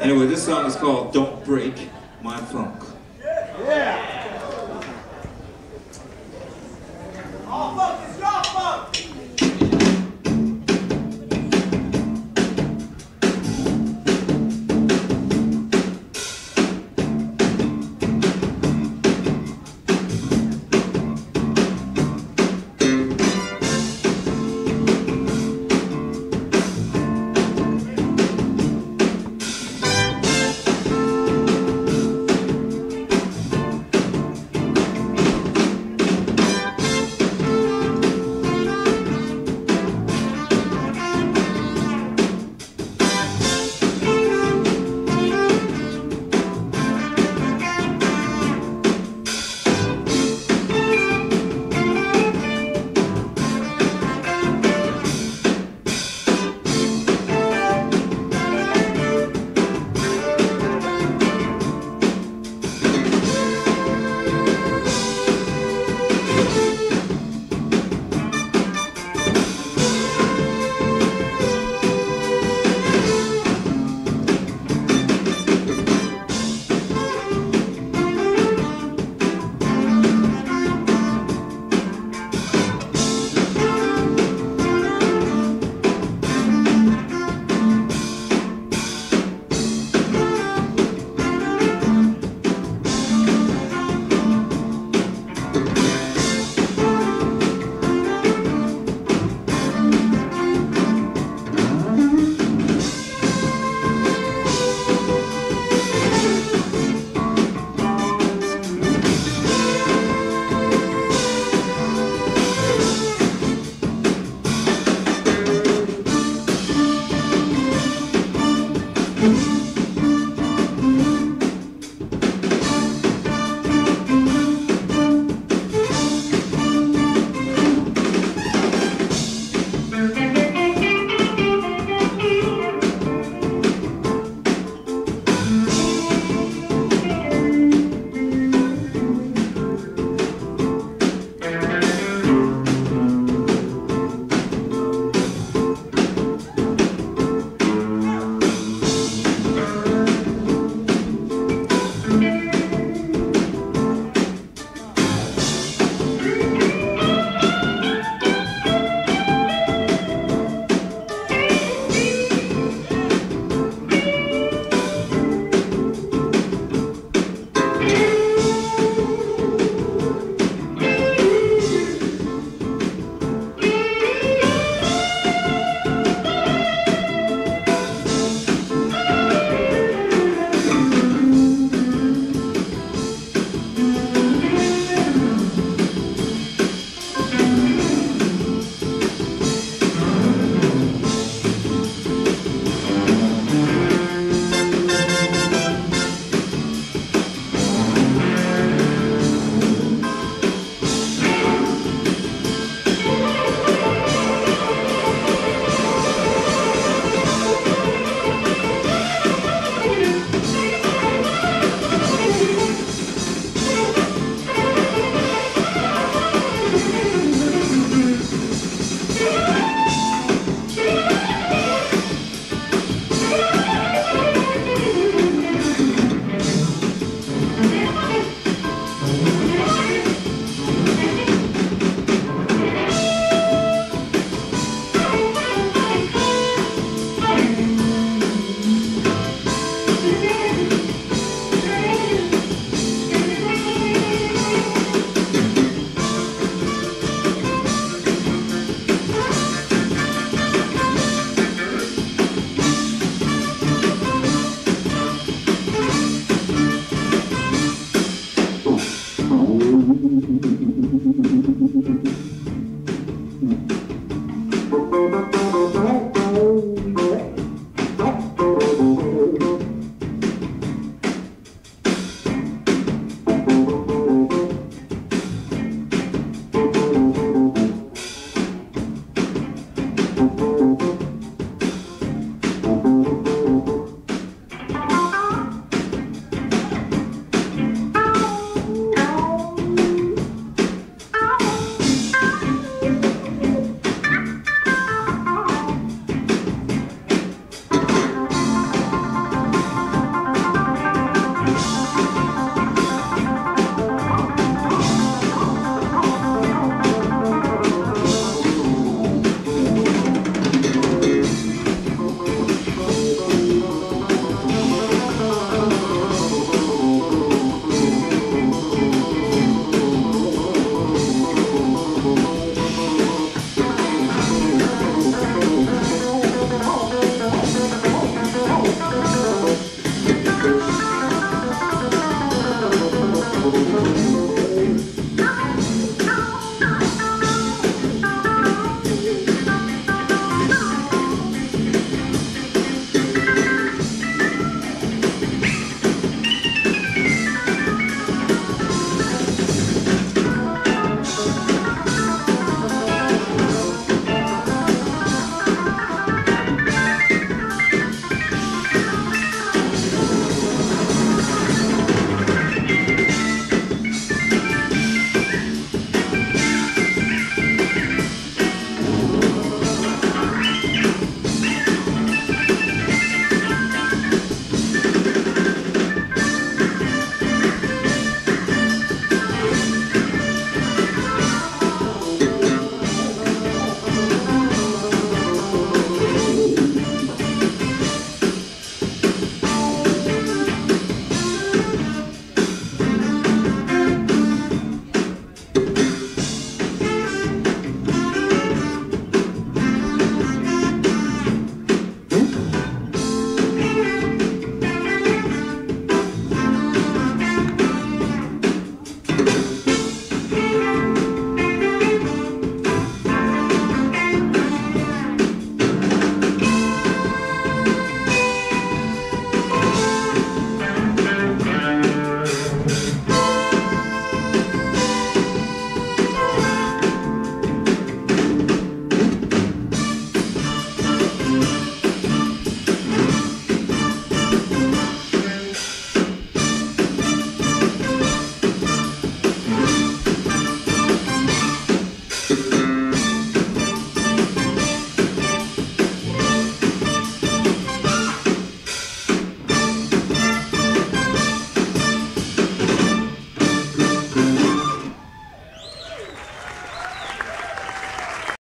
Anyway, this song is called Don't Break My Funk. Mm-hmm.